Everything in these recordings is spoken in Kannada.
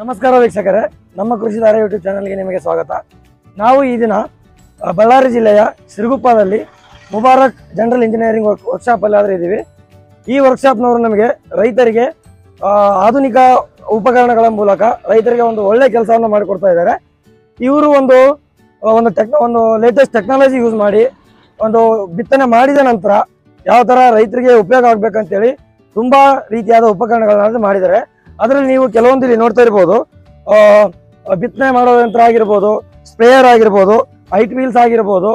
ನಮಸ್ಕಾರ ವೀಕ್ಷಕರೇ, ನಮ್ಮ ಕೃಷಿಧಾರ ಯೂಟ್ಯೂಬ್ ಚಾನಲ್ಗೆ ನಿಮಗೆ ಸ್ವಾಗತ. ನಾವು ಈ ದಿನ ಬಳ್ಳಾರಿ ಜಿಲ್ಲೆಯ ಸಿರುಗುಪ್ಪದಲ್ಲಿ ಮುಬಾರಕ್ ಜನರಲ್ ಇಂಜಿನಿಯರಿಂಗ್ ವರ್ಕ್ ವರ್ಕ್ಶಾಪಲ್ಲಿ ಆದರೆ ಇದ್ದೀವಿ. ಈ ವರ್ಕ್ಶಾಪ್ನವರು ನಮಗೆ ರೈತರಿಗೆ ಆಧುನಿಕ ಉಪಕರಣಗಳ ಮೂಲಕ ರೈತರಿಗೆ ಒಂದು ಒಳ್ಳೆ ಕೆಲಸವನ್ನು ಮಾಡಿಕೊಡ್ತಾ ಇದ್ದಾರೆ. ಇವರು ಒಂದು ಒಂದು ಟೆಕ್ನ ಒಂದು ಲೇಟೆಸ್ಟ್ ಟೆಕ್ನಾಲಜಿ ಯೂಸ್ ಮಾಡಿ, ಒಂದು ಬಿತ್ತನೆ ಮಾಡಿದ ನಂತರ, ಯಾವ ಥರ ರೈತರಿಗೆ ಉಪಯೋಗ ಆಗಬೇಕಂತೇಳಿ ತುಂಬ ರೀತಿಯಾದ ಉಪಕರಣಗಳನ್ನ ಮಾಡಿದ್ದಾರೆ. ಅದರಲ್ಲಿ ನೀವು ಕೆಲವೊಂದು ಇಲ್ಲಿ ನೋಡ್ತಾ ಇರ್ಬೋದು ಬಿತ್ತನೆ ಮಾಡೋ ಯಂತ್ರ ಆಗಿರ್ಬೋದು, ಸ್ಪ್ರೇಯರ್ ಆಗಿರ್ಬೋದು, ಹೈಟ್ ವೀಲ್ಸ್ ಆಗಿರ್ಬೋದು,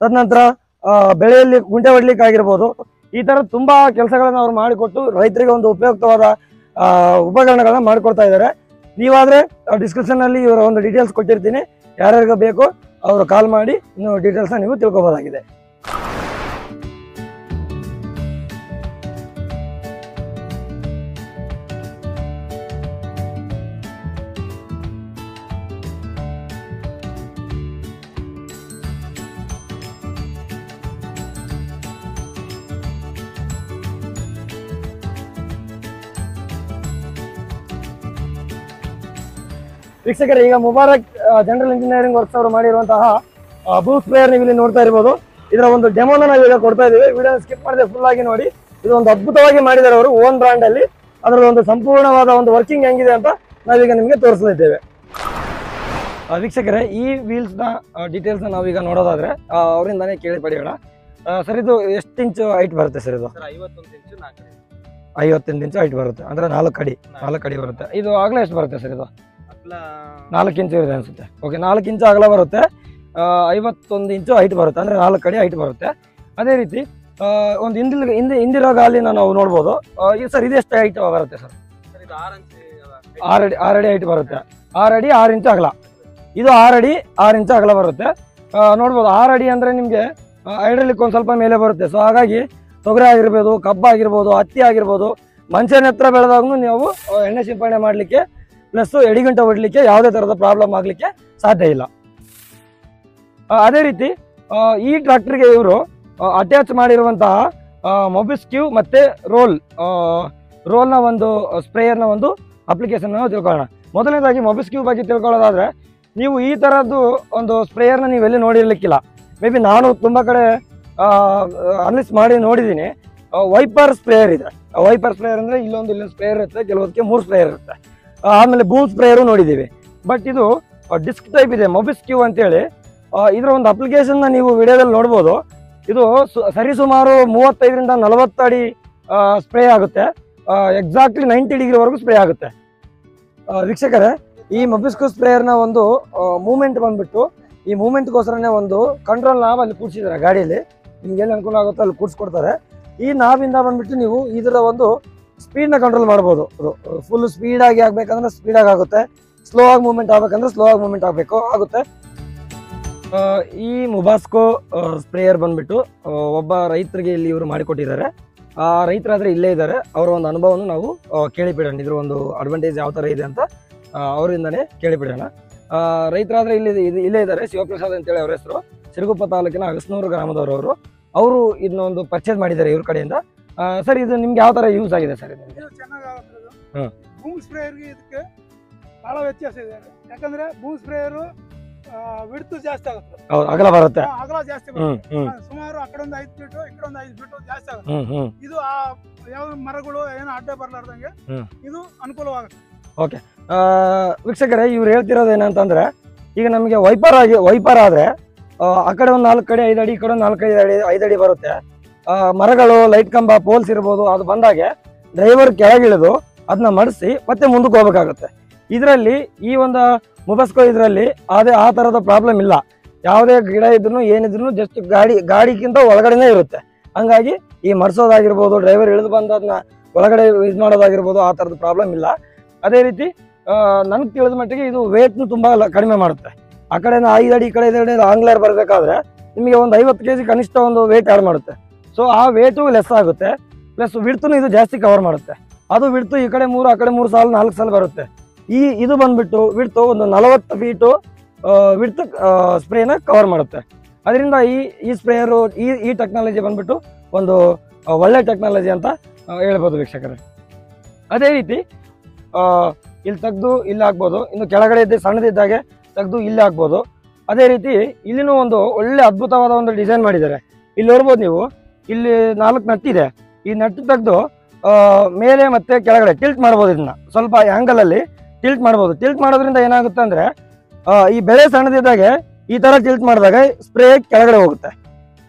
ತದನಂತರ ಬೆಳೆಯಲ್ಲಿ ಗುಂಟೆ ಹೊಡ್ಲಿಕ್ಕೆ ಆಗಿರ್ಬೋದು, ಈ ತರ ತುಂಬಾ ಕೆಲಸಗಳನ್ನ ಅವ್ರು ಮಾಡಿಕೊಟ್ಟು ರೈತರಿಗೆ ಒಂದು ಉಪಯುಕ್ತವಾದ ಉಪಕರಣಗಳನ್ನ ಮಾಡಿಕೊಡ್ತಾ ಇದ್ದಾರೆ. ನೀವಾದ್ರೆ ಡಿಸ್ಕ್ರಿಪ್ಷನ್ ಅಲ್ಲಿ ಇವರ ಒಂದು ಡೀಟೇಲ್ಸ್ ಕೊಟ್ಟಿರ್ತೀನಿ. ಯಾರ್ಯಾರಿಗೆ ಬೇಕು, ಅವರು ಕಾಲ್ ಮಾಡಿ ಡೀಟೇಲ್ಸ್ ನೀವು ತಿಳ್ಕೊಬೋದಾಗಿದೆ. ವೀಕ್ಷಕರೇ ಈಗ ಮುಬಾರಕ್ ಜನರಲ್ ಇಂಜಿನಿಯರಿಂಗ್ ವರ್ಕ್ಸ್ ಅವರು ಮಾಡಿರುವಂತಹ ಬೂತ್ ಪ್ಲೇಯರ್ ನೀವು ಇಲ್ಲಿ ನೋಡ್ತಾ ಇರ್ಬೋದು. ಇದರ ಒಂದು ಡೆಮೋನ ನಾವು ಈಗ ಕೊಡ್ತಾ ಇದೀವಿ ವಿಡಿಯೋ ಸ್ಕಿಪ್ ಮಾಡದೆ ಫುಲ್ ಆಗಿ ನೋಡಿ. ಇದು ಒಂದು ಅದ್ಭುತವಾಗಿ ಮಾಡಿದ್ದಾರೆ ಅವರು ಓನ್ ಬ್ರಾಂಡ್ ಅಲ್ಲಿ. ಅದರ ಒಂದು ಸಂಪೂರ್ಣವಾದ ಒಂದು ವರ್ಕಿಂಗ್ ಹೆಂಗಿದೆ ಅಂತ ನಾವೀಗ ನಿಮಗೆ ತೋರಿಸಲಿದ್ದೇವೆ. ವೀಕ್ಷಕರೇ ಈ ವೀಲ್ಸ್ನ ಡೀಟೇಲ್ಸ್ ನಾವೀಗ ನೋಡೋದಾದ್ರೆ ಅವರಿಂದಾನೇ ಕೇಳಿ ಪಡೆಯೋಣ. ಸರ್ ಇದು ಎಷ್ಟು ಇಂಚು ಹೈಟ್ ಬರುತ್ತೆ ಸರ್ ಇದು? ಐವತ್ತೊಂದು ಇಂಚು ಹೈಟ್ ಬರುತ್ತೆ. ಅಂದ್ರೆ ನಾಲ್ಕು ಅಡಿ ನಾಲ್ಕು ಅಡಿ ಬರುತ್ತೆ. ಇದು ಆಗಲೇ ಎಷ್ಟು ಬರುತ್ತೆ ಸರ್ ಇದು? ನಾಲ್ಕು ಇಂಚು ಇದೆ ಅನ್ಸುತ್ತೆ. ಓಕೆ ನಾಲ್ಕು ಇಂಚು ಅಗಲ ಬರುತ್ತೆ. ಐವತ್ತೊಂದು ಇಂಚು ಹೈಟ್ ಬರುತ್ತೆ. ಅಂದ್ರೆ ನಾಲ್ಕು ಅಡಿ ಹೈಟ್ ಬರುತ್ತೆ. ಅದೇ ರೀತಿ ಒಂದು ಹಿಂದಿಲ್ ಹಿಂದೆ ಹಿಂದಿರೋ ಗಾಲಿನ ನಾವು ನೋಡ್ಬೋದು. ಇದು ಸರ್ ಇದೆಷ್ಟು ಹೈಟ್ ಬರುತ್ತೆ ಸರ್? ಆರು. ಅಡಿ ಆರು ಅಡಿ ಹೈಟ್ ಬರುತ್ತೆ. ಆರು ಅಡಿ ಆರು ಇಂಚು ಅಗಲ. ಇದು ಆರಡಿ ಅಡಿ ಆರು ಇಂಚು ಅಗಲ ಬರುತ್ತೆ. ನೋಡ್ಬೋದು ಆರು ಅಡಿ ಅಂದ್ರೆ ನಿಮಗೆ ಹೈಡ್ರಲಿಕ್ ಒಂದು ಸ್ವಲ್ಪ ಮೇಲೆ ಬರುತ್ತೆ. ಸೊ ಹಾಗಾಗಿ ತೊಗರಿ ಆಗಿರ್ಬೋದು ಕಬ್ಬ ಆಗಿರ್ಬೋದು ಹತ್ತಿ ಆಗಿರ್ಬೋದು ಮನುಷ್ಯನ ಹತ್ರ ಬೆಳೆದಾಗೂ ನೀವು ಎಣ್ಣೆ ಸಿಂಪಡಣೆ ಮಾಡಲಿಕ್ಕೆ ಪ್ಲಸ್ ಎಡಿಗಂಟೆ ಹೊಡ್ಲಿಕ್ಕೆ ಯಾವುದೇ ಥರದ ಪ್ರಾಬ್ಲಮ್ ಆಗಲಿಕ್ಕೆ ಸಾಧ್ಯ ಇಲ್ಲ. ಅದೇ ರೀತಿ ಈ ಟ್ರಾಕ್ಟರ್ಗೆ ಇವರು ಅಟ್ಯಾಚ್ ಮಾಡಿರುವಂತಹ ಮೊಬಿಸ್ಕ್ಯೂ ಮತ್ತೆ ರೋಲ್ ರೋಲ್ನ ಒಂದು ಸ್ಪ್ರೇಯರ್ನ ಒಂದು ಅಪ್ಲಿಕೇಶನ್ ತಿಳ್ಕೊಳ್ಳೋಣ. ಮೊದಲನೇದಾಗಿ ಮೊಬಿಸ್ಕ್ಯೂ ಬಗ್ಗೆ ತಿಳ್ಕೊಳ್ಳೋದಾದ್ರೆ, ನೀವು ಈ ಥರದ್ದು ಒಂದು ಸ್ಪ್ರೇಯರ್ನ ನೀವು ಎಲ್ಲಿ ನೋಡಿರ್ಲಿಕ್ಕಿಲ್ಲ. ಮೇ ಬಿ ನಾನು ತುಂಬ ಕಡೆ ಅನಲಿಸ್ ಮಾಡಿ ನೋಡಿದ್ದೀನಿ ವೈಪರ್ ಸ್ಪ್ರೇಯರ್ ಇದೆ. ವೈಪರ್ ಸ್ಪ್ರೇಯರ್ ಅಂದರೆ ಇಲ್ಲೊಂದು ಇಲ್ಲೊಂದು ಸ್ಪ್ರೇಯರ್ ಇರುತ್ತೆ ಕೆಲವೊಂದಕ್ಕೆ ಮೂರು ಸ್ಪ್ರೇಯರ್ ಇರುತ್ತೆ. ಆಮೇಲೆ ಬೂಮ್ ಸ್ಪ್ರೇಯರು ನೋಡಿದ್ದೀವಿ. ಬಟ್ ಇದು ಡಿಸ್ಕ್ ಟೈಪ್ ಇದೆ ಮೊಬಿಸ್ಕ್ಯೂ ಅಂತೇಳಿ. ಆ, ಇದರ ಒಂದು ಅಪ್ಲಿಕೇಶನ್ನ ನೀವು ವಿಡಿಯೋದಲ್ಲಿ ನೋಡ್ಬೋದು. ಇದು ಸರಿಸುಮಾರು ಮೂವತ್ತೈದರಿಂದ ನಲವತ್ತು ಅಡಿ ಸ್ಪ್ರೇ ಆಗುತ್ತೆ. ಎಕ್ಸಾಕ್ಟ್ಲಿ ನೈಂಟಿ ಡಿಗ್ರಿವರೆಗೂ ಸ್ಪ್ರೇ ಆಗುತ್ತೆ. ವೀಕ್ಷಕರೇ ಈ ಮೊಬಿಸ್ಕೋ ಸ್ಪ್ರೇಯರ್ನ ಒಂದು ಮೂಮೆಂಟ್ ಬಂದ್ಬಿಟ್ಟು ಈ ಮೂಮೆಂಟ್ಗೋಸ್ಕರನೇ ಒಂದು ಕಂಟ್ರೋಲ್ ನಾವ್ ಅಲ್ಲಿ ಕೂಡಿಸಿದ್ದಾರೆ ಗಾಡಿಯಲ್ಲಿ. ನಿಮ್ಗೆ ಎಲ್ಲಿ ಅನುಕೂಲ ಆಗುತ್ತೋ ಅಲ್ಲಿ ಕೂಡಿಸ್ಕೊಡ್ತಾರೆ. ಈ ನಾವಿಂದ ಬಂದ್ಬಿಟ್ಟು ನೀವು ಇದರ ಒಂದು ಸ್ಪೀಡ್ನ ಕಂಟ್ರೋಲ್ ಮಾಡ್ಬೋದು. ಅದು ಫುಲ್ ಸ್ಪೀಡಾಗಿ ಆಗ್ಬೇಕಂದ್ರೆ ಸ್ಪೀಡಾಗಿ ಆಗುತ್ತೆ. ಸ್ಲೋ ಆಗಿ ಮೂವ್ಮೆಂಟ್ ಆಗಬೇಕಂದ್ರೆ ಸ್ಲೋ ಆಗಿ ಮೂವ್ಮೆಂಟ್ ಆಗಬೇಕು, ಆಗುತ್ತೆ. ಈ ಮುಬಾಸ್ಕೋ ಸ್ಪ್ರೇಯರ್ ಬಂದ್ಬಿಟ್ಟು ಒಬ್ಬ ರೈತರಿಗೆ ಇಲ್ಲಿ ಇವರು ಮಾಡಿಕೊಟ್ಟಿದ್ದಾರೆ. ಆ ರೈತರಾದರೆ ಇಲ್ಲೇ ಇದ್ದಾರೆ. ಅವರ ಒಂದು ಅನುಭವವನ್ನು ನಾವು ಕೇಳಿಬಿಡೋಣ. ಇದ್ರ ಒಂದು ಅಡ್ವಾಂಟೇಜ್ ಯಾವ ಥರ ಇದೆ ಅಂತ ಅವರಿಂದನೇ ಕೇಳಿಬಿಡೋಣ. ರೈತರಾದರೆ ಇಲ್ಲಿ, ಇಲ್ಲೇ ಇದ್ದಾರೆ. ಶಿವಪ್ರಸಾದ್ ಅಂತೇಳಿ ಅವರ ಹೆಸರು. ಸಿರುಗುಪ್ಪ ತಾಲೂಕಿನ ಅಗಸ್ನೂರು ಗ್ರಾಮದವರು ಅವರು. ಇದನ್ನೊಂದು ಪರ್ಚೇಸ್ ಮಾಡಿದ್ದಾರೆ ಇವ್ರ ಕಡೆಯಿಂದ. ಸರ್ ಇದು ನಿಮ್ಗೆ ಯಾವ ತರ ಯೂಸ್ ಆಗಿದೆ ಸರ್ ಇದು? ಇದು ಚೆನ್ನಾಗಿ ಆಗುತ್ತೆ ಹ್ಮ್. ಬೂಮ್ ಸ್ಪ್ರೇಯರ್ಗೆ ಇದಕ್ಕೆ ಬಹಳ ವ್ಯತ್ಯಾಸ ಇದೆ. ಯಾಕಂದ್ರೆ ಬೂಮ್ ಸ್ಪ್ರೇಯರು ವಿಡ್ತು ಜಾಸ್ತಿ ಆಗುತ್ತೆ. ಹೌದು ಅಗಲ ಬರುತ್ತೆ. ಆ, ಅಗಲ ಜಾಸ್ತಿ ಬರುತ್ತೆ ಹ್ಮ್ ಆ, ಸುಮಾರು ಆ ಕಡೆ ಒಂದು ಐದು ಫೀಟು ಈ ಕಡೆ ಒಂದು ಐದು ಫೀಟು ಜಾಸ್ತಿ ಆಗುತ್ತೆ. ಹ್ಮ್ ಹ್ಮ್. ಇದು ಆ ಯಾವ ಮರಗಳು ಏನು ಅಡ್ಡ ಬರ್ಲಾರ್ದಂಗೆ ಹ್ಮ್. ಇದು ಅನುಕೂಲವಾಗುತ್ತೆ. ಓಕೆ. ವೀಕ್ಷಕರೇ ಇವ್ರು ಹೇಳ್ತಿರೋದು ಏನಂತಂದ್ರೆ ಈಗ ನಮಗೆ ವೈಪರ್ ಆಗಿ ವೈಪರ್ ಆದ್ರೆ ಆ, ಆ ಕಡೆ ಒಂದು ನಾಲ್ಕು ಕಡೆ ಐದು ಅಡಿ ಈ ಕಡೆ ಒಂದು ನಾಲ್ಕು ಐದು ಅಡಿ ಐದು ಅಡಿ ಬರುತ್ತೆ. ಮರಗಳು ಲೈಟ್ ಕಂಬ ಪೋಲ್ಸ್ ಇರ್ಬೋದು, ಅದು ಬಂದಾಗೆ ಡ್ರೈವರ್ ಕೆಳಗಿಳಿದು ಅದನ್ನ ಮಡಿಸಿ ಮತ್ತೆ ಮುಂದಕ್ಕೆ ಹೋಗ್ಬೇಕಾಗುತ್ತೆ. ಇದರಲ್ಲಿ ಈ ಒಂದು ಮುಬಸ್ಕೋ ಇದರಲ್ಲಿ ಅದೇ ಆ ಥರದ ಪ್ರಾಬ್ಲಮ್ ಇಲ್ಲ. ಯಾವುದೇ ಗಿಡ ಇದ್ರೂ ಏನಿದ್ರು ಜಸ್ಟ್ ಗಾಡಿ, ಗಾಡಿಗಿಂತ ಒಳಗಡೆನೇ ಇರುತ್ತೆ. ಹಂಗಾಗಿ ಈ ಮಡ್ಸೋದಾಗಿರ್ಬೋದು ಡ್ರೈವರ್ ಇಳಿದು ಬಂದು ಅದನ್ನ ಒಳಗಡೆ ಇದು ಮಾಡೋದಾಗಿರ್ಬೋದು ಆ ಥರದ ಪ್ರಾಬ್ಲಮ್ ಇಲ್ಲ. ಅದೇ ರೀತಿ ನನಗೆ ತಿಳಿದ ಮಟ್ಟಿಗೆ ಇದು ವೇಟ್ನು ತುಂಬ ಕಡಿಮೆ ಮಾಡುತ್ತೆ. ಆ ಕಡೆಯಿಂದ ಐದು ಅಡಿ, ಈ ಕಡೆ ಐದು ಅಡಿ ಆಂಗ್ಲರ್ ಬರಬೇಕಾದ್ರೆ ನಿಮಗೆ ಒಂದು ಐವತ್ತು ಕೆ ಜಿ ಕನಿಷ್ಠ ಒಂದು ವೇಟ್ ಆ್ಯಡ್ ಮಾಡುತ್ತೆ. ಸೊ ಆ ವೇಟು ಲೆಸ್ ಆಗುತ್ತೆ. ಪ್ಲಸ್ ವಿಡ್ತು ಇದು ಜಾಸ್ತಿ ಕವರ್ ಮಾಡುತ್ತೆ. ಅದು ವಿಡ್ತು ಈ ಕಡೆ ಮೂರು, ಆ ಕಡೆ ಮೂರು ಸಾಲ, ನಾಲ್ಕು ಸಾಲ ಬರುತ್ತೆ. ಈ, ಇದು ಬಂದ್ಬಿಟ್ಟು ವಿಡ್ತು ಒಂದು ನಲವತ್ತು ಫೀಟು ವಿಡ್ತು ಸ್ಪ್ರೇನ ಕವರ್ ಮಾಡುತ್ತೆ. ಅದರಿಂದ ಈ ಈ ಸ್ಪ್ರೇಯರು ಈ ಈ ಟೆಕ್ನಾಲಜಿ ಬಂದ್ಬಿಟ್ಟು ಒಂದು ಒಳ್ಳೆ ಟೆಕ್ನಾಲಜಿ ಅಂತ ಹೇಳ್ಬೋದು ವೀಕ್ಷಕರೇ. ಅದೇ ರೀತಿ ಇಲ್ಲಿ ತೆಗೆದು ಇಲ್ಲಿ ಹಾಕ್ಬೋದು. ಇನ್ನು ಕೆಳಗಡೆ ಇದ್ದ ಸಣ್ಣದಿದ್ದಾಗೆ ತೆಗೆದು ಇಲ್ಲಿ ಹಾಕ್ಬೋದು. ಅದೇ ರೀತಿ ಇಲ್ಲಿನೂ ಒಂದು ಒಳ್ಳೆ ಅದ್ಭುತವಾದ ಒಂದು ಡಿಸೈನ್ ಮಾಡಿದ್ದಾರೆ. ಇಲ್ಲಿ ನೋಡ್ಬೋದು ನೀವು. ಇಲ್ಲಿ ನಾಲ್ಕು ನಟ್ಟಿದೆ ಈ ನಟ್ಟು ತೆಗೆದು ಮೇಲೆ ಮತ್ತೆ ಕೆಳಗಡೆ ಟಿಲ್ಟ್ ಮಾಡ್ಬೋದು ಇದನ್ನ. ಸ್ವಲ್ಪ ಆ್ಯಂಗಲ್ ಅಲ್ಲಿ ಟಿಲ್ಟ್ ಮಾಡ್ಬೋದು. ಟಿಲ್ಟ್ ಮಾಡೋದ್ರಿಂದ ಏನಾಗುತ್ತೆ ಅಂದ್ರೆ ಈ ಬೆಳೆ ಸಣ್ಣದಿದ್ದಾಗೆ ಈ ತರ ಟಿಲ್ಟ್ ಮಾಡಿದಾಗ ಸ್ಪ್ರೇ ಕೆಳಗಡೆ ಹೋಗುತ್ತೆ.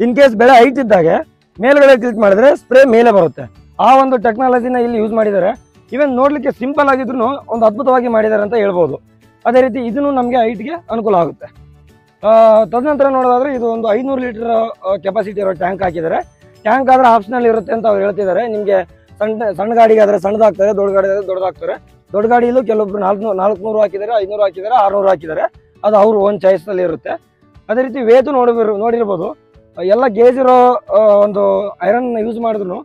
ಇನ್ ಕೇಸ್ ಬೆಳೆ ಹೈಟ್ ಇದ್ದಾಗೆ ಮೇಲ್ಗಡೆ ಟಿಲ್ಟ್ ಮಾಡಿದ್ರೆ ಸ್ಪ್ರೇ ಮೇಲೆ ಬರುತ್ತೆ. ಆ ಒಂದು ಟೆಕ್ನಾಲಜಿನ ಇಲ್ಲಿ ಯೂಸ್ ಮಾಡಿದ್ದಾರೆ. ಇವನ್ ನೋಡ್ಲಿಕ್ಕೆ ಸಿಂಪಲ್ ಆಗಿದ್ರು ಒಂದು ಅದ್ಭುತವಾಗಿ ಮಾಡಿದ್ದಾರೆ ಅಂತ ಹೇಳ್ಬೋದು. ಅದೇ ರೀತಿ ಇದನ್ನು ನಮಗೆ ಹೈಟ್ಗೆ ಅನುಕೂಲ ಆಗುತ್ತೆ. ತದನಂತರ ನೋಡೋದಾದ್ರೆ ಇದು ಒಂದು ಐನೂರು ಲೀಟರ್ ಕೆಪಾಸಿಟಿ ಇರೋ ಟ್ಯಾಂಕ್ ಹಾಕಿದ್ದಾರೆ. ಟ್ಯಾಂಕ್ ಆದ್ರೆ ಆಪ್ಷನಲ್ ಇರುತ್ತೆ ಅಂತ ಅವ್ರು ಹೇಳ್ತಿದ್ದಾರೆ. ನಿಮಗೆ ಸಣ್ಣ ಸಣ್ಣ ಗಾಡಿಗೆ ಆದ್ರೆ ಸಣ್ಣದಾಗ್ತದೆ, ದೊಡ್ಡ ಗಾಡಿ ಆದ್ರೆ ದೊಡ್ಡದಾಗ್ತಾರೆ ದೊಡ್ಡ ಗಾಡಿಯಲ್ಲೂ ಕೆಲವೊಬ್ರು ನಾಲ್ಕು ನಾಲ್ಕುನೂರು ಹಾಕಿದ್ದಾರೆ, ಐನೂರು ಹಾಕಿದ್ದಾರೆ, ಆರ್ನೂರು ಹಾಕಿದ್ದಾರೆ. ಅದು ಅವ್ರ ಓನ್ ಚಾಯ್ಸ್ ಅಲ್ಲಿ ಇರುತ್ತೆ. ಅದೇ ರೀತಿ ವೇತು ನೋಡಿರ್ ನೋಡಿರ್ಬೋದು. ಎಲ್ಲ ಗೇಜ್ ಇರೋ ಒಂದು ಐರನ್ ಯೂಸ್ ಮಾಡಿದ್ರು.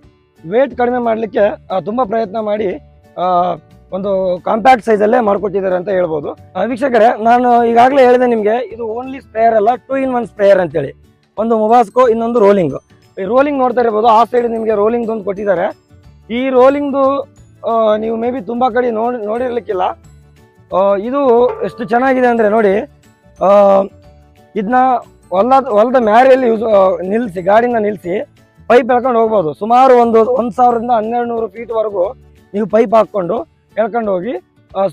ವೇಟ್ ಕಡಿಮೆ ಮಾಡಲಿಕ್ಕೆ ತುಂಬಾ ಪ್ರಯತ್ನ ಮಾಡಿ ಒಂದು ಕಾಂಪ್ಯಾಕ್ಟ್ ಸೈಜಲ್ಲೇ ಮಾಡ್ಕೊಟ್ಟಿದ್ದಾರೆ ಅಂತ ಹೇಳ್ಬೋದು. ವೀಕ್ಷಕರೇ, ನಾನು ಈಗಾಗಲೇ ಹೇಳಿದೆ ನಿಮಗೆ, ಇದು ಓನ್ಲಿ ಸ್ಪ್ರೇಯರ್ ಅಲ್ಲ ಟೂ ಇನ್ ಒನ್ ಸ್ಪ್ರೇಯರ್ ಅಂತೇಳಿ. ಒಂದು ಮೊಬಾಸ್ಕೋ ಇನ್ನೊಂದು ರೋಲಿಂಗ್ ರೋಲಿಂಗ್ ನೋಡ್ತಾ ಇರ್ಬೋದು. ಆ ಸೈಡ್ ನಿಮಗೆ ರೋಲಿಂಗ್ ಒಂದು ಕೊಟ್ಟಿದ್ದಾರೆ. ಈ ರೋಲಿಂಗ್ದು ನೀವು ಮೇ ಬಿ ತುಂಬ ಕಡೆ ನೋಡಿ, ನೋಡಿರ್ಲಿಕ್ಕಿಲ್ಲ. ಇದು ಎಷ್ಟು ಚೆನ್ನಾಗಿದೆ ಅಂದರೆ ನೋಡಿ ಇದನ್ನ ಹೊಲದ ಹೊಲದ ಮ್ಯಾರಿಯಲ್ಲಿ ಯೂಸ್ ನಿಲ್ಲಿಸಿ ಗಾಡಿನ ನಿಲ್ಲಿಸಿ ಪೈಪ್ ಎಳ್ಕೊಂಡು ಹೋಗ್ಬೋದು. ಸುಮಾರು ಒಂದು ಒಂದು ಸಾವಿರದಿಂದ ಹನ್ನೆರಡು ನೂರು ಫೀಟ್ವರೆಗೂ ನೀವು ಪೈಪ್ ಹಾಕ್ಕೊಂಡು ಎಳ್ಕೊಂಡು ಹೋಗಿ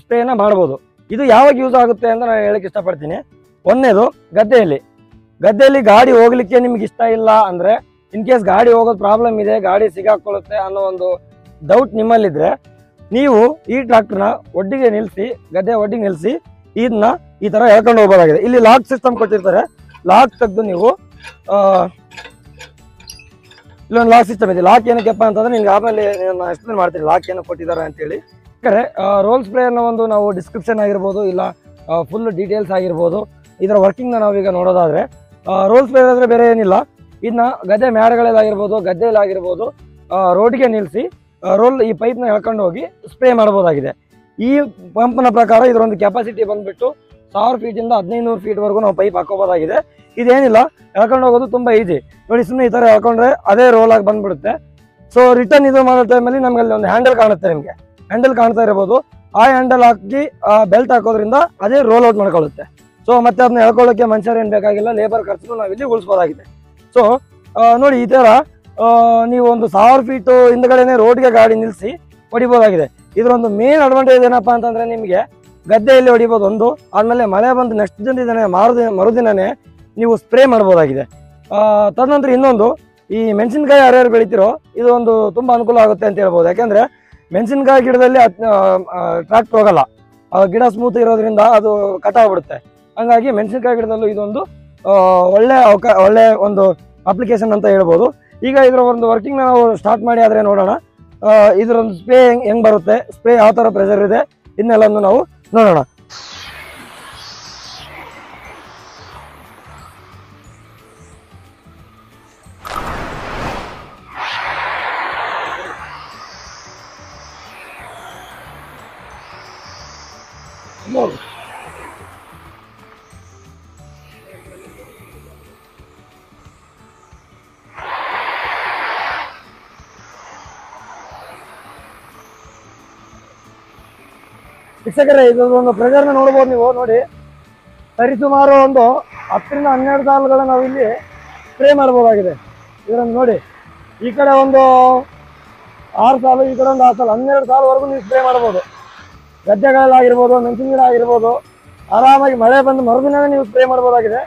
ಸ್ಪ್ರೇನ ಮಾಡ್ಬೋದು. ಇದು ಯಾವಾಗ ಯೂಸ್ ಆಗುತ್ತೆ ಅಂತ ನಾನು ಹೇಳಕ್ಕೆ ಇಷ್ಟಪಡ್ತೀನಿ. ಒಂದನೇದು ಗದ್ದೆಯಲ್ಲಿ. ಗದ್ದೆಯಲ್ಲಿ ಗಾಡಿ ಹೋಗ್ಲಿಕ್ಕೆ ನಿಮ್ಗೆ ಇಷ್ಟ ಇಲ್ಲ ಅಂದ್ರೆ ಇನ್ ಕೇಸ್ ಗಾಡಿ ಹೋಗೋದು ಪ್ರಾಬ್ಲಮ್ ಇದೆ, ಗಾಡಿ ಸಿಗಾಕೊಳ್ಳುತ್ತೆ ಅನ್ನೋ ಒಂದು ಡೌಟ್ ನಿಮ್ಮಲ್ಲಿದ್ರೆ, ನೀವು ಈ ಟ್ರಾಕ್ಟರ್ನ ಒಡ್ಡಿಗೆ ನಿಲ್ಲಿಸಿ ಗದ್ದೆ ಒಡ್ಡಿಗೆ ನಿಲ್ಲಿಸಿ ಇದನ್ನ ಈ ತರ ಹೇಳ್ಕೊಂಡು ಹೋಗ್ಬೋದಾಗಿದೆ ಇಲ್ಲಿ ಲಾಕ್ ಸಿಸ್ಟಮ್ ಕೊಟ್ಟಿರ್ತಾರೆ. ಲಾಕ್ ತೆಗೆದು ನೀವು ಇಲ್ಲೊಂದು ಲಾಕ್ ಸಿಸ್ಟಮ್ ಇದೆ. ಲಾಕ್ ಏನಕ್ಕೆಪ್ಪ ಅಂತಂದ್ರೆ ನಿಮ್ಗೆ ಆಮೇಲೆ ಎಕ್ಸ್ಪ್ಲೇನ್ ಮಾಡ್ತೀನಿ. ಲಾಕ್ ಏನೋ ಕೊಟ್ಟಿದ್ದಾರೆ ಅಂತೇಳಿ. ಯಾಕಂದ್ರೆ ರೋಲ್ ಸ್ಪ್ರೇನ ಒಂದು ನಾವು ಡಿಸ್ಕ್ರಿಪ್ಷನ್ ಆಗಿರ್ಬೋದು, ಇಲ್ಲ ಫುಲ್ ಡೀಟೇಲ್ಸ್ ಆಗಿರ್ಬೋದು. ಇದರ ವರ್ಕಿಂಗ್ನ ನಾವೀಗ ನೋಡೋದಾದ್ರೆ ರೋಲ್ ಸ್ಪ್ರೇ ಆದರೆ ಬೇರೆ ಏನಿಲ್ಲ. ಇದನ್ನ ಗದ್ದೆ ಮ್ಯಾಡ್ಗಳಲ್ಲಾಗಿರ್ಬೋದು, ಗದ್ದೆಯಲ್ಲಾಗಿರ್ಬೋದು ರೋಡ್ಗೆ ನಿಲ್ಲಿಸಿ ರೋಲ್ ಈ ಪೈಪ್ನ ಎಳ್ಕೊಂಡು ಹೋಗಿ ಸ್ಪ್ರೇ ಮಾಡ್ಬೋದಾಗಿದೆ. ಈ ಪಂಪ್ನ ಪ್ರಕಾರ ಇದರೊಂದು ಕೆಪಾಸಿಟಿ ಬಂದುಬಿಟ್ಟು ಸಾವಿರ ಫೀಟಿಂದ ಹದಿನೈದು ಫೀಟ್ವರೆಗೂ ನಾವು ಪೈಪ್ ಹಾಕೋಬೋದಾಗಿದೆ ಇದೇನಿಲ್ಲ, ಎಳ್ಕೊಂಡು ಹೋಗೋದು ತುಂಬ ಈಜಿ ನೋಡಿ ಸುಮ್ಮನೆ ಈ ಥರ ಎಳ್ಕೊಂಡ್ರೆ ಅದೇ ರೋಲ್ ಆಗಿ ಬಂದ್ಬಿಡುತ್ತೆ. ಸೊ ರಿಟರ್ನ್ ಇದು ಮಾಡೋ ಟೈಮಲ್ಲಿ ನಮಗೆ ಅಲ್ಲಿ ಒಂದು ಹ್ಯಾಂಡಲ್ ಕಾಣುತ್ತೆ ನಿಮಗೆ. ಹ್ಯಾಂಡಲ್ ಕಾಣ್ತಾ ಇರ್ಬೋದು. ಆ ಹ್ಯಾಂಡಲ್ ಹಾಕಿ ಬೆಲ್ಟ್ ಹಾಕೋದ್ರಿಂದ ಅದೇ ರೋಲ್ ಔಟ್ ಮಾಡ್ಕೊಳ್ಳುತ್ತೆ. ಸೊ ಮತ್ತೆ ಅದನ್ನ ಎಳ್ಕೊಳ್ಳೋಕೆ ಮನುಷ್ಯರು ಏನು ಬೇಕಾಗಿಲ್ಲ ಲೇಬರ್ ಖರ್ಚು ನಾವಿಲ್ಲಿ ಉಳಿಸ್ಬೋದಾಗಿದೆ. ಸೊ ನೋಡಿ ಈ ತರ ನೀವು ಒಂದು ಸಾವಿರ ಫೀಟ್ ಹಿಂದ್ಗಡೆನೆ ರೋಡ್ಗೆ ಗಾಡಿ ನಿಲ್ಲಿಸಿ ಹೊಡಿಬೋದಾಗಿದೆ. ಇದರೊಂದು ಮೇನ್ ಅಡ್ವಾಂಟೇಜ್ ಏನಪ್ಪಾ ಅಂತಂದ್ರೆ ನಿಮಗೆ ಗದ್ದೆಯಲ್ಲಿ ಹೊಡಿಬೋದು ಒಂದು, ಆದ್ಮೇಲೆ ಮಳೆ ಬಂದು ನೆಕ್ಸ್ಟ್ ದಿನ ಮಾರುದಿನ ಮರುದಿನನೇ ನೀವು ಸ್ಪ್ರೇ ಮಾಡ್ಬೋದಾಗಿದೆ. ತದನಂತರ ಇನ್ನೊಂದು, ಈ ಮೆಣಸಿನ್ಕಾಯಿ ಯಾರ್ಯಾರು ಬೆಳಿತಿರೋ ಇದು ಒಂದು ತುಂಬಾ ಅನುಕೂಲ ಆಗುತ್ತೆ ಅಂತ ಹೇಳ್ಬೋದು. ಯಾಕಂದ್ರೆ ಮೆಣಸಿನ್ಕಾಯಿ ಗಿಡದಲ್ಲಿ ಟ್ರಾಕ್ಟರ್ ಹೋಗಲ್ಲ. ಗಿಡ ಸ್ಮೂತ್ ಇರೋದ್ರಿಂದ ಅದು ಕಟಾಗ್ಬಿಡುತ್ತೆ ಹಂಗಾಗಿ ಮೆಣಸಿನ್ಕಾಯಿ ಗಿಡದಲ್ಲೂ ಇದೊಂದು ಒಳ್ಳೆ ಅವಕ, ಒಳ್ಳೆ ಒಂದು ಅಪ್ಲಿಕೇಶನ್ ಅಂತ ಹೇಳ್ಬೋದು. ಈಗ ಇದರ ಒಂದು ವರ್ಕಿಂಗ್ ನಾವು ಸ್ಟಾರ್ಟ್ ಮಾಡಿ ಆದರೆ ನೋಡೋಣ. ಇದರೊಂದು ಸ್ಪ್ರೇ ಹೆಂಗೆ ಹೆಂಗೆ ಬರುತ್ತೆ ಸ್ಪ್ರೇ ಯಾವ ಥರ ಪ್ರೆಷರ್ ಇದೆ, ಇನ್ನೆಲ್ಲವನ್ನು ನಾವು ನೋಡೋಣ. ನೋಡು. ವೀಕ್ಷಕರೇ, ಇದೊಂದು ಪ್ರೆಷರ್ನ ನೋಡ್ಬೋದು ನೀವು, ನೋಡಿ. ಸರಿಸುಮಾರು ಒಂದು ಹತ್ತರಿಂದ ಹನ್ನೆರಡು ಸಾಲುಗಳನ್ನ ನಾವು ಇಲ್ಲಿ ಸ್ಪ್ರೇ ಮಾಡ್ಬೋದಾಗಿದೆ. ಇದನ್ನು ನೋಡಿ. ಈ ಕಡೆ ಒಂದು ಆರು ಸಾಲು, ಈ ಕಡೆ ಒಂದು ಆರು ಸಾಲು, ಹನ್ನೆರಡು ಸಾಲುವರೆಗೂ ನೀವು ಸ್ಪ್ರೇ ಮಾಡ್ಬೋದು. ಗದ್ದೆಗಳಲ್ಲಾಗಿರ್ಬೋದು ಮೆಣಸಿನ ಗಿಡ ಆಗಿರ್ಬೋದು ಆರಾಮಾಗಿ ಮಳೆ ಬಂದು ಮರುದಿನವೇ ನೀವು ಸ್ಪ್ರೇ ಮಾಡ್ಬೋದಾಗಿದೆ.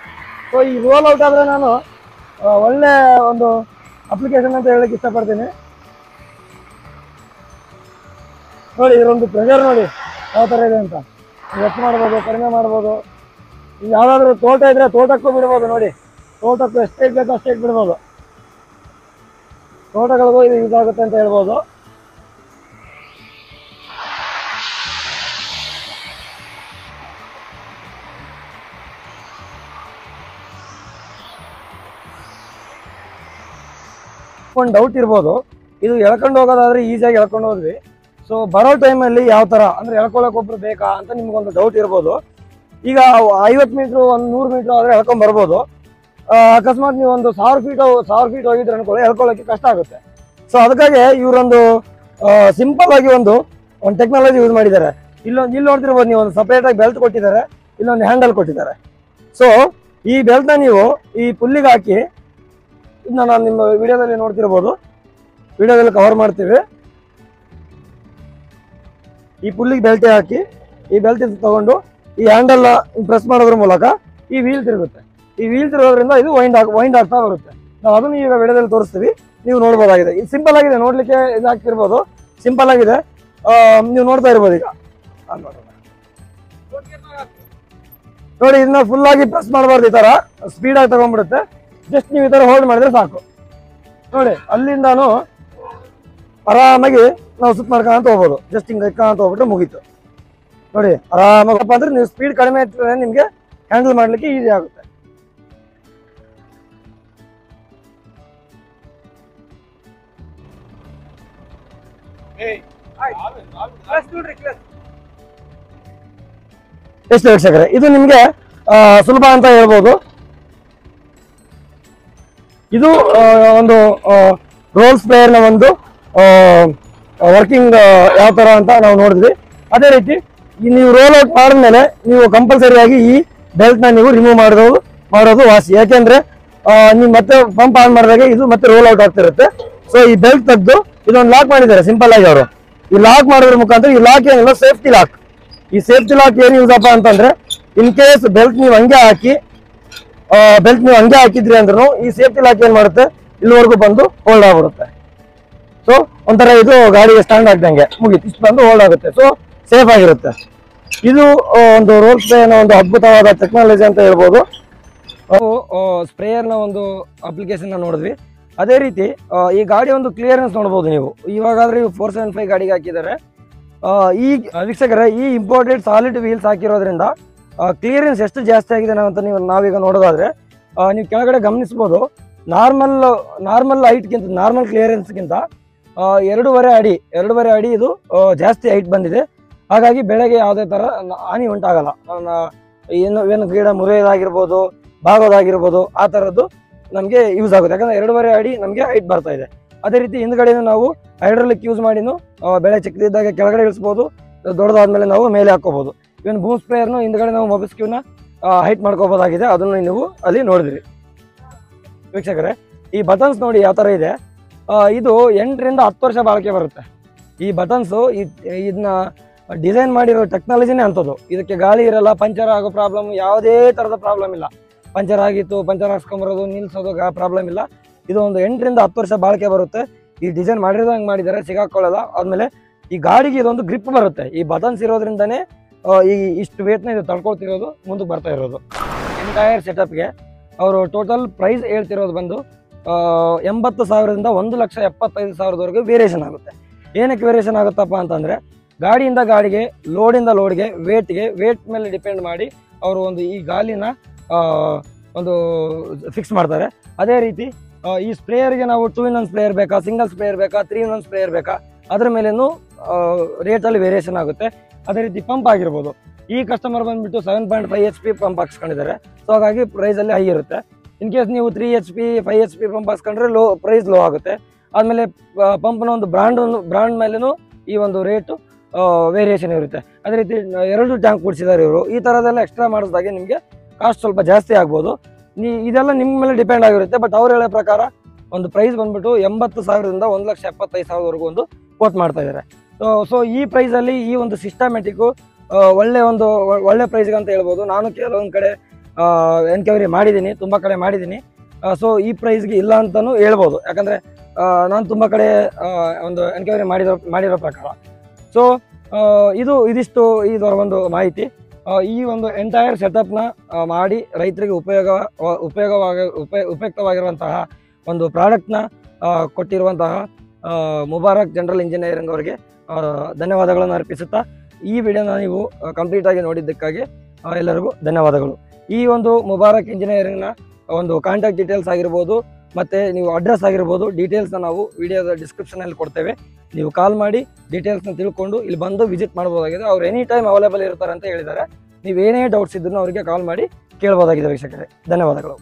ಸೊ ಈ ರೋಲ್ ಔಟ್ ಆದರೆ ನಾನು ಒಳ್ಳೆ ಒಂದು ಅಪ್ಲಿಕೇಶನ್ ಅಂತ ಹೇಳಕ್ಕೆ ಇಷ್ಟಪಡ್ತೀನಿ. ನೋಡಿ ಇದರೊಂದು ಪ್ರೆಷರ್ ನೋಡಿ. ಯಾವ ಥರ ಇದೆ ಅಂತ? ಹೆಚ್ಚು ಮಾಡ್ಬೋದು, ಕಡಿಮೆ ಮಾಡ್ಬೋದು. ಯಾವುದಾದ್ರೂ ತೋಟ ಇದ್ರೆ ತೋಟಕ್ಕೂ ಬಿಡ್ಬೋದು ನೋಡಿ. ತೋಟಕ್ಕೂ ಎಷ್ಟೇ ಬೇಕೋ ಅಷ್ಟೇ ಬಿಡ್ಬೋದು ತೋಟಗಳಿಗೂ ಇದು ಯೂಸ್ ಆಗುತ್ತೆ ಅಂತ ಹೇಳ್ಬೋದು. ಒಂದು ಡೌಟ್ ಇರ್ಬೋದು. ಇದು ಎಳ್ಕೊಂಡು ಹೋಗೋದಾದ್ರೆ ಈಸಿಯಾಗಿ ಎಳ್ಕೊಂಡು ಹೋದ್ವಿ. ಸೊ ಬರೋ ಟೈಮಲ್ಲಿ ಯಾವ ಥರ ಅಂದರೆ ಎಳ್ಕೊಳ್ಳೋಕೆ ಒಬ್ರು ಬೇಕಾ ಅಂತ ನಿಮ್ಗೊಂದು ಡೌಟ್ ಇರ್ಬೋದು. ಈಗ ಐವತ್ತು ಮೀಟ್ರ್ ಒಂದು ನೂರು ಮೀಟ್ರ್ ಆದರೆ ಎಳ್ಕೊಂಡು ಬರ್ಬೋದು. ಅಕಸ್ಮಾತ್ ನೀವು ಒಂದು ಸಾವಿರ ಫೀಟ್ ಸಾವಿರ ಫೀಟ್ ಹೋಗಿದ್ರೆ ಅನ್ಕೊಳ್ಳಿ, ಎಳ್ಕೊಳ್ಳೋಕೆ ಕಷ್ಟ ಆಗುತ್ತೆ. ಸೊ ಅದಕ್ಕಾಗಿ ಇವರೊಂದು ಸಿಂಪಲ್ ಆಗಿ ಒಂದು ಒಂದು ಟೆಕ್ನಾಲಜಿ ಯೂಸ್ ಮಾಡಿದ್ದಾರೆ. ಇಲ್ಲೊಂದು, ಇಲ್ಲಿ ನೋಡ್ತಿರ್ಬೋದು ನೀವು ಒಂದು ಸಪ್ರೇಟಾಗಿ ಬೆಲ್ಟ್ ಕೊಟ್ಟಿದ್ದಾರೆ, ಇಲ್ಲೊಂದು ಹ್ಯಾಂಡಲ್ ಕೊಟ್ಟಿದ್ದಾರೆ. ಸೊ ಈ ಬೆಲ್ಟ್ನ ನೀವು ಈ ಪುಲ್ಲಿಗೆ ಹಾಕಿ ಇದನ್ನ ನಾನು ನಿಮ್ಮ ವಿಡಿಯೋದಲ್ಲಿ ನೋಡ್ತಿರ್ಬೋದು. ವಿಡಿಯೋದಲ್ಲಿ ಕವರ್ ಮಾಡ್ತೀವಿ. ಈ ಪುಲ್ಲಿಗೆ ಬೆಲ್ಟ್ ಹಾಕಿ, ಈ ಬೆಲ್ಟ್ ತಗೊಂಡು ಈ ಹ್ಯಾಂಡಲ್ ಪ್ರೆಸ್ ಮಾಡೋದ್ರ ಮೂಲಕ ಈ ವೀಲ್ ತಿರುಗುತ್ತೆ. ಈ ವೀಲ್ ತಿರುಗೋದ್ರಿಂದ ಇದು ವೈಂಡ್ ಆಗಿ ವೈಂಡ್ ಆಗ್ತಾ ಬರುತ್ತೆ. ನಾವು ಅದನ್ನು ಈಗ ವಿಡಿಯೋದಲ್ಲಿ ತೋರಿಸ್ತೀವಿ. ನೀವು ನೋಡ್ಬೋದಾಗಿದೆ. ಇದು ಸಿಂಪಲ್ ಆಗಿದೆ, ನೋಡ್ಲಿಕ್ಕೆ ಇದಾಗ್ತಿರ್ಬೋದು ಸಿಂಪಲ್ ಆಗಿದೆ. ನೀವು ನೋಡ್ತಾ ಇರ್ಬೋದು ಈಗ. ನೋಡಿ, ಇದನ್ನ ಫುಲ್ ಆಗಿ ಪ್ರೆಸ್ ಮಾಡಬಾರ್ದು ಈ ತರ. ಸ್ಪೀಡ್ ಆಗಿ ತಗೊಂಡ್ಬಿಡುತ್ತೆ. ಜಸ್ಟ್ ನೀವು ಈ ತರ ಹೋಲ್ಡ್ ಮಾಡಿದ್ರೆ ಸಾಕು. ನೋಡಿ, ಅಲ್ಲಿಂದಾನು ಆರಾಮಾಗಿ ನಾವು ಸುತ್ತ ಮಾಡ್ಕೊಂತ ಹೋಗ್ಬೋದು. ಜಸ್ಟ್ ಹಿಂಗೆ ಇಟ್ಕೊಂತ ಹೋಗ್ಬಿಟ್ರೆ ಮುಗೀತು. ನೋಡಿ ಆರಾಮಾಗಪ್ಪ ಅಂದ್ರೆ ನೀವು ಸ್ಪೀಡ್ ಕಡಿಮೆ ಇರ್ತದೆ ನಿಮಗೆ ಹ್ಯಾಂಡಲ್ ಮಾಡ್ಲಿಕ್ಕೆ ಈಸಿ ಆಗುತ್ತೆ. ಎಷ್ಟು ವೀಕ್ಷಕರೇ ಇದು ನಿಮಗೆ ಸುಲಭ ಅಂತ ಹೇಳ್ಬೋದು. ಇದು ಒಂದು ರೋಲ್ಸ್ ಪ್ಲೇಯರ್ನ ಒಂದು ವರ್ಕಿಂಗ್ ಯಾವ ತರ ಅಂತ ನಾವು ನೋಡಿದ್ವಿ. ಅದೇ ರೀತಿ ನೀವು ರೋಲ್ ಔಟ್ ಮಾಡಿದ್ಮೇಲೆ ನೀವು ಕಂಪಲ್ಸರಿ ಆಗಿ ಈ ಬೆಲ್ಟ್ನ ನೀವು ರಿಮೂವ್ ಮಾಡೋದು ಮಾಡೋದು ವಾಸಿ. ಯಾಕೆಂದ್ರೆ ನೀವು ಮತ್ತೆ ಪಂಪ್ ಆನ್ ಮಾಡಿದಾಗ ಇದು ಮತ್ತೆ ರೋಲ್ ಔಟ್ ಆಗ್ತಿರುತ್ತೆ. ಸೊ ಈ ಬೆಲ್ಟ್ ತೆಗೆದು ಇದೊಂದು ಲಾಕ್ ಮಾಡಿದ್ದಾರೆ ಸಿಂಪಲ್ ಆಗಿ ಅವರು. ಈ ಲಾಕ್ ಮಾಡೋದ್ರ ಮುಖಾಂತರ ಈ ಲಾಕ್ ಏನಿಲ್ಲ ಸೇಫ್ಟಿ ಲಾಕ್ ಈ ಸೇಫ್ಟಿ ಲಾಕ್ ಏನು ಯೂಸ್ ಅಪ್ಪ ಅಂತಂದ್ರೆ ಇನ್ ಕೇಸ್ ಬೆಲ್ಟ್ ನೀವು ಹಂಗೆ ಹಾಕಿ ಬೆಲ್ಟ್ ನೀವು ಹಂಗೆ ಹಾಕಿದ್ರಿ ಅಂದ್ರೂ ಈ ಸೇಫ್ಟಿ ಲಾಕ್ ಏನ್ ಮಾಡುತ್ತೆ, ಇಲ್ಲಿವರೆಗೂ ಬಂದು ಹೋಲ್ಡ್ ಆಗ್ಬಿಡುತ್ತೆ. ಸೊ ಒಂಥರ ಇದು ಗಾಡಿಗೆ ಸ್ಟ್ಯಾಂಡ್ ಆಗ್ದಂಗೆ ಮುಗೀತು. ಇಷ್ಟು ಬಂದು ಹೋಲ್ಡ್ ಆಗುತ್ತೆ. ಸೊ ಸೇಫ್ ಆಗಿರುತ್ತೆ. ಇದು ಒಂದು ರೋಲ್ ಸ್ಪ್ರೇನ ಒಂದು ಅದ್ಭುತವಾದ ಟೆಕ್ನಾಲಜಿ ಅಂತ ಹೇಳ್ಬೋದು. ನಾವು ಸ್ಪ್ರೇಯರ್ನ ಒಂದು ಅಪ್ಲಿಕೇಶನ್ ನೋಡಿದ್ವಿ. ಅದೇ ರೀತಿ ಈ ಗಾಡಿ ಒಂದು ಕ್ಲಿಯರೆನ್ಸ್ ನೋಡ್ಬೋದು ನೀವು. ಇವಾಗಾದ್ರೆ ಫೋರ್ ಸೆವೆನ್ ಫೈವ್ ಗಾಡಿಗೆ ಹಾಕಿದ್ದಾರೆ. ಈ ವೀಕ್ಷಕರೇ, ಈ ಇಂಪೋರ್ಟೆಡ್ ಸಾಲಿಡ್ ವೀಲ್ಸ್ ಹಾಕಿರೋದ್ರಿಂದ ಕ್ಲಿಯರೆನ್ಸ್ ಎಷ್ಟು ಜಾಸ್ತಿ ಆಗಿದೆ ಅಂತ ನೀವು, ನಾವೀಗ ನೋಡೋದಾದ್ರೆ ನೀವು ಕೆಳಗಡೆ ಗಮನಿಸ್ಬೋದು. ನಾರ್ಮಲ್ ನಾರ್ಮಲ್ ಹೈಟ್ಗಿಂತ ನಾರ್ಮಲ್ ಕ್ಲಿಯರೆನ್ಸ್ಗಿಂತ ಎರಡೂವರೆ ಅಡಿ ಎರಡೂವರೆ ಅಡಿ ಇದು ಜಾಸ್ತಿ ಹೈಟ್ ಬಂದಿದೆ. ಹಾಗಾಗಿ ಬೆಳೆಗೆ ಯಾವುದೇ ಥರ ಹಾನಿ ಉಂಟಾಗಲ್ಲ. ಏನು ಏನು ಗಿಡ ಮುರಿಯೋದಾಗಿರ್ಬೋದು, ಬಾಗೋದಾಗಿರ್ಬೋದು, ಆ ಥರದ್ದು ನಮಗೆ ಯೂಸ್ ಆಗುತ್ತೆ. ಯಾಕಂದರೆ ಎರಡೂವರೆ ಅಡಿ ನಮಗೆ ಹೈಟ್ ಬರ್ತಾ ಇದೆ. ಅದೇ ರೀತಿ ಹಿಂದ್ಗಡೆನೂ ನಾವು ಹೈಡ್ರಲಿಕ್ ಯೂಸ್ ಮಾಡಿನೂ ಬೆಳೆ ಚಿಕ್ಕದಿದ್ದಾಗ ಕೆಳಗಡೆ ಇಳಿಸ್ಬೋದು, ದೊಡ್ಡದಾದ್ಮೇಲೆ ನಾವು ಮೇಲೆ ಹಾಕೋಬೋದು. ಇವನ್ ಬೂಮ್ ಸ್ಪ್ರೇಯರ್ನು ಹಿಂದ್ಗಡೆ ನಾವು ಮೊಬಿಸ್ಕ್ಯೂನ ಹೈಟ್ ಮಾಡ್ಕೋಬೋದಾಗಿದೆ ಅದನ್ನು ನೀವು ಅಲ್ಲಿ ನೋಡಿದ್ರಿ. ವೀಕ್ಷಕರೇ, ಈ ಬಟನ್ಸ್ ನೋಡಿ ಯಾವ ಥರ ಇದೆ? ಇದು ಎಂಟರಿಂದ ಹತ್ತು ವರ್ಷ ಬಾಳಿಕೆ ಬರುತ್ತೆ. ಈ ಬಟನ್ಸು ಇದನ್ನ ಡಿಸೈನ್ ಮಾಡಿರೋ ಟೆಕ್ನಾಲಜಿನೇ ಅಂಥದ್ದು. ಇದಕ್ಕೆ ಗಾಳಿ ಇರಲ್ಲ ಪಂಚರ್ ಆಗೋ ಪ್ರಾಬ್ಲಮ್ ಯಾವುದೇ ಥರದ ಪ್ರಾಬ್ಲಮ್ ಇಲ್ಲ. ಪಂಚರ್ ಆಗಿತ್ತು ಪಂಚರ್ ಹಾಕ್ಸ್ಕೊಂಬರೋದು, ನಿಲ್ಸೋದು ಪ್ರಾಬ್ಲಮ್ ಇಲ್ಲ. ಇದು ಒಂದು ಎಂಟರಿಂದ ಹತ್ತು ವರ್ಷ ಬಾಳಿಕೆ ಬರುತ್ತೆ. ಈ ಡಿಸೈನ್ ಮಾಡಿರೋದಂಗೆ ಮಾಡಿದ್ದಾರೆ ಸಿಗಾಕೊಳ್ಳಲ್ಲ. ಆದಮೇಲೆ ಈ ಗಾಡಿಗೆ ಇದೊಂದು ಗ್ರಿಪ್ ಬರುತ್ತೆ. ಈ ಬಟನ್ಸ್ ಇರೋದ್ರಿಂದನೇ ಈ ಇಷ್ಟು ವೇಟ್ನ ಇದು ತಡ್ಕೊಳ್ತಿರೋದು ಮುಂದಕ್ಕೆ ಬರ್ತಾ ಇರೋದು. ಎಂಟೈರ್ ಸೆಟಪ್ಗೆ ಅವರು ಟೋಟಲ್ ಪ್ರೈಸ್ ಹೇಳ್ತಿರೋದು ಬಂದು ಎಂಬತ್ತು ಸಾವಿರದಿಂದ ಒಂದು ಲಕ್ಷ ಎಪ್ಪತ್ತೈದು ಸಾವಿರದವರೆಗೂ ವೇರಿಯೇಷನ್ ಆಗುತ್ತೆ. ಏನಕ್ಕೆ ವೇರಿಯೇಷನ್ ಆಗುತ್ತಪ್ಪ ಅಂತಂದರೆ, ಗಾಡಿಯಿಂದ ಗಾಡಿಗೆ ಲೋಡಿಂದ ಲೋಡ್ಗೆ ವೇಟ್ಗೆ ವೇಟ್ ಮೇಲೆ ಡಿಪೆಂಡ್ ಮಾಡಿ ಅವರು ಒಂದು ಈ ಗಾಲಿನ ಒಂದು ಫಿಕ್ಸ್ ಮಾಡ್ತಾರೆ. ಅದೇ ರೀತಿ ಈ ಸ್ಪ್ರೇಯರ್ಗೆ ನಾವು ಟೂ ಇನ್ ಒನ್ ಸ್ಪ್ರೇಯರ್ ಬೇಕಾ ಸಿಂಗಲ್ ಸ್ಪ್ರೇಯರ್ ಬೇಕಾ ತ್ರೀ ಇನ್ ಒನ್ ಸ್ಪ್ರೇಯರ್ ಬೇಕಾ, ಅದ್ರ ಮೇಲೇನು ರೇಟಲ್ಲಿ ವೇರಿಯೇಷನ್ ಆಗುತ್ತೆ. ಅದೇ ರೀತಿ ಪಂಪ್ ಆಗಿರ್ಬೋದು. ಈ ಕಸ್ಟಮರ್ ಬಂದ್ಬಿಟ್ಟು seven point five H P pump ಹಾಕ್ಸ್ಕೊಂಡಿದ್ದಾರೆ. So ಹಾಗಾಗಿ ಪ್ರೈಸಲ್ಲಿ ಹೈ ಇರುತ್ತೆ. ಇನ್ ಕೇಸ್ ನೀವು three H P five H P pump ಹಾಕ್ಸ್ಕೊಂಡ್ರೆ low price low ಆಗುತ್ತೆ. ಆದಮೇಲೆ ಪಂಪ್ನ ಒಂದು ಬ್ರಾಂಡ್ ಬ್ರಾಂಡ್ ಮೇಲೂ ಈ ಒಂದು ರೇಟು ವೇರಿಯೇಷನ್ ಇರುತ್ತೆ. ಅದೇ ರೀತಿ ಎರಡು ಟ್ಯಾಂಕ್ ಕೊಡಿಸಿದ್ದಾರೆ ಇವರು. ಈ ಥರದೆಲ್ಲ ಎಕ್ಸ್ಟ್ರಾ ಮಾಡಿಸಿದಾಗೆ ನಿಮಗೆ ಕಾಸ್ಟ್ ಸ್ವಲ್ಪ ಜಾಸ್ತಿ ಆಗ್ಬೋದು. ನೀ, ಇದೆಲ್ಲ ನಿಮ್ಮ ಮೇಲೆ ಡಿಪೆಂಡ್ ಆಗಿರುತ್ತೆ. ಬಟ್ ಅವ್ರು ಹೇಳೋ ಪ್ರಕಾರ, ಒಂದು ಪ್ರೈಸ್ ಬಂದ್ಬಿಟ್ಟು ಎಂಬತ್ತು ಸಾವಿರದಿಂದ ಒಂದು ಲಕ್ಷ ಎಪ್ಪತ್ತೈದು ಸಾವಿರದವರೆಗೂ ಒಂದು ಕೋಟ್ ಮಾಡ್ತಾ ಇದ್ದಾರೆ ಸೊ ಈ ಪ್ರೈಸಲ್ಲಿ ಈ ಒಂದು ಸಿಸ್ಟಮೆಟಿಕ್ಕು ಒಳ್ಳೆ ಒಂದು, ಒಳ್ಳೆ ಪ್ರೈಸ್ಗೆ ಅಂತ ಹೇಳ್ಬೋದು. ನಾನು ಕೆಲವೊಂದು ಕಡೆ ಎನ್ಕ್ವೈರಿ ಮಾಡಿದ್ದೀನಿ, ತುಂಬ ಕಡೆ ಮಾಡಿದ್ದೀನಿ. ಸೊ ಈ ಪ್ರೈಸ್ಗೆ ಇಲ್ಲ ಅಂತಲೂ ಹೇಳ್ಬೋದು. ಯಾಕಂದರೆ ನಾನು ತುಂಬ ಕಡೆ ಒಂದು ಎನ್ಕ್ವೈರಿ ಮಾಡಿರೋ ಮಾಡಿರೋ ಪ್ರಕಾರ. ಸೊ ಇದು, ಇದಿಷ್ಟು ಇದರ ಒಂದು ಮಾಹಿತಿ. ಈ ಒಂದು ಎಂಟೈರ್ ಸೆಟಪ್ನ ಮಾಡಿ ರೈತರಿಗೆ ಉಪಯೋಗ ಉಪಯೋಗವಾಗಿ ಉಪಯ ಉಪಯುಕ್ತವಾಗಿರುವಂತಹ ಒಂದು ಪ್ರಾಡಕ್ಟ್ನ ಕೊಟ್ಟಿರುವಂತಹ ಮುಬಾರಕ್ ಜನರಲ್ ಇಂಜಿನಿಯರಿಂಗ್ ಅವರಿಗೆ ಧನ್ಯವಾದಗಳನ್ನು ಅರ್ಪಿಸುತ್ತಾ, ಈ ವಿಡಿಯೋನ ನೀವು ಕಂಪ್ಲೀಟಾಗಿ ನೋಡಿದ್ದಕ್ಕಾಗಿ ಎಲ್ಲರಿಗೂ ಧನ್ಯವಾದಗಳು. ಈ ಒಂದು ಮುಬಾರಕ್ ಇಂಜಿನಿಯರಿಂಗ್ನ ಒಂದು ಕಾಂಟ್ಯಾಕ್ಟ್ ಡೀಟೇಲ್ಸ್ ಆಗಿರ್ಬೋದು, ಮತ್ತು ನೀವು ಅಡ್ರೆಸ್ ಆಗಿರ್ಬೋದು ಡೀಟೇಲ್ಸ್ನ ನಾವು ವಿಡಿಯೋದ ಡಿಸ್ಕ್ರಿಪ್ಷನಲ್ಲಿ ಕೊಡ್ತೇವೆ. ನೀವು ಕಾಲ್ ಮಾಡಿ ಡೀಟೇಲ್ಸ್ನ ತಿಳ್ಕೊಂಡು ಇಲ್ಲಿ ಬಂದು ವಿಸಿಟ್ ಮಾಡ್ಬೋದಾಗಿದೆ. ಅವ್ರು ಎನಿ ಟೈಮ್ ಅವೈಲೇಬಲ್ ಇರ್ತಾರೆ ಅಂತ ಹೇಳಿದ್ದಾರೆ. ನೀವು ಏನೇ ಡೌಟ್ಸ್ ಇದ್ರೂ ಅವರಿಗೆ ಕಾಲ್ ಮಾಡಿ ಕೇಳ್ಬೋದಾಗಿದೆ ವೀಕ್ಷಕರೇ. ಧನ್ಯವಾದಗಳು.